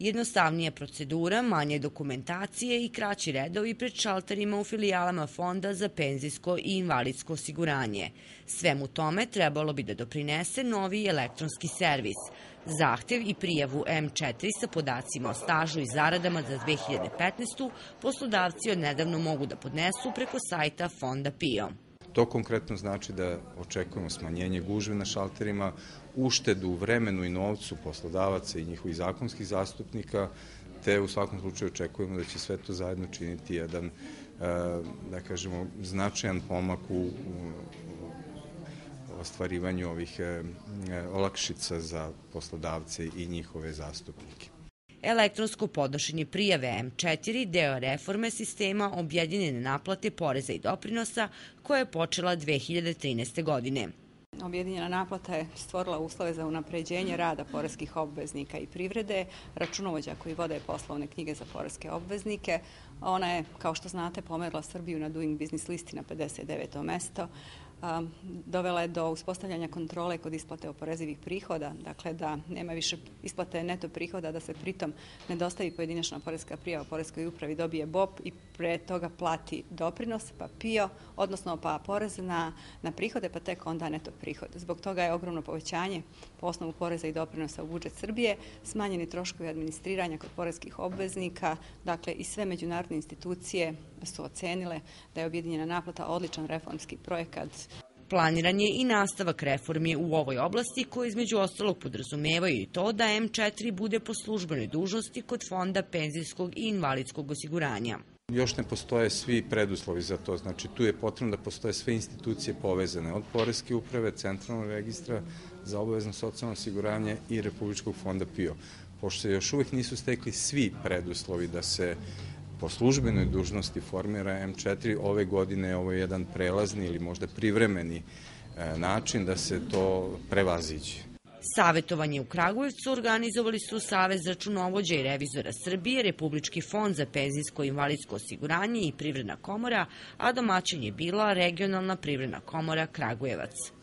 Jednostavnija procedura, manje dokumentacije i kraći redovi pred šalterima u filijalama Fonda za penzijsko i invalidsko osiguranje. Svemu tome trebalo bi da doprinese novi elektronski servis. Zahtev i prijavu M4 sa podacima o stažu i zaradama za 2015. poslodavci odnedavno mogu da podnesu preko sajta Fonda PIO. To konkretno znači da očekujemo smanjenje gužve na šalterima, uštedu u vremenu i novcu poslodavaca i njihovih zakonskih zastupnika, te u svakom slučaju očekujemo da će sve to zajedno činiti jedan, e, da kažemo, značajan pomak u ostvarivanju ovih e, e, olakšica za poslodavce i njihove zastupnike. Elektronsko podnošenje prijave M4 deo reforme sistema objedinjene naplate poreza i doprinosa koja je počela 2013. godine. Objedinjena naplata je stvorila uslove za unapređenje rada poreskih obveznika i privrede, računovođa koji vode poslovne knjige za poreske obveznike. Ona je, kao što znate, pomerila Srbiju na Doing Business listi na 59. mesto dovela je do uspostavljanja kontrole kod isplate oporezivih prihoda, dakle da nema više isplate neto prihoda, da se pritom ne dostavi pojedinačna porezka prijava porezkoj upravi, dobije BOP i pre toga plati doprinos, pa PIO, odnosno pa porez na, na prihode, pa tek onda neto prihod. Zbog toga je ogromno povećanje po osnovu poreza i doprinosa u budžet Srbije, smanjeni troškovi administriranja kod porezkih obveznika, dakle i sve međunarodne institucije su ocenile da je objedinjena naplata odličan reformski projekat. Planiran je i nastavak reformi u ovoj oblasti koji između ostalog podrazumevaju i to da M4 bude po službenoj dužnosti kod Fonda penzijskog i invalidskog osiguranja. Još ne postoje svi preduslovi za to, znači tu je potrebno da postoje sve institucije povezane od Poreske uprave, Centralnog registra za obavezno socijalno osiguranje i Republičkog fonda PIO. Pošto još uvek nisu stekli svi preduslovi da se po službenoj dužnosti formira M4, ove godine ovo je jedan prelazni ili možda privremeni e, način da se to prevaziđe. Savetovanje u Kragujevcu organizovali su Savez računovođa i revizora Srbije, Republički fond za penzijsko i invalidsko osiguranje i Privredna komora, a domaćin je bila Regionalna privredna komora Kragujevac.